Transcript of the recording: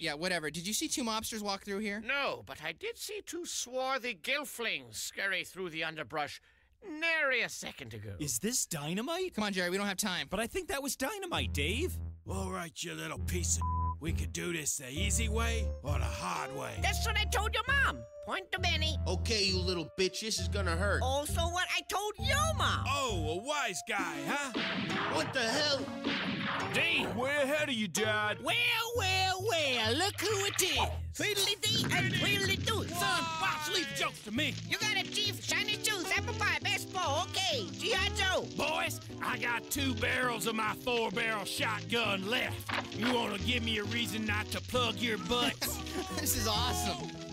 Yeah, whatever. Did you see two mobsters walk through here? No, but I did see two swarthy gelflings scurry through the underbrush nary a second ago. Is this dynamite? Come on, Jerry, we don't have time. But I think that was dynamite, Dave. All right, you little piece of. We could do this the easy way or the hard way. That's what I told your mom. Point to Benny. Okay, you little bitch, this is gonna hurt. Also, what I told your mom. Oh, a wise guy, huh? What the hell? Of you, Dad. Well, well, well, look who it is. Tweedledee and Tweedledoo. Son, Box, leave jokes to me. You got a chief, shiny shoes, apple pie, best ball, okay. G.I. Joe. Boys, I got two barrels of my four barrel shotgun left. You want to give me a reason not to plug your butts? this is awesome.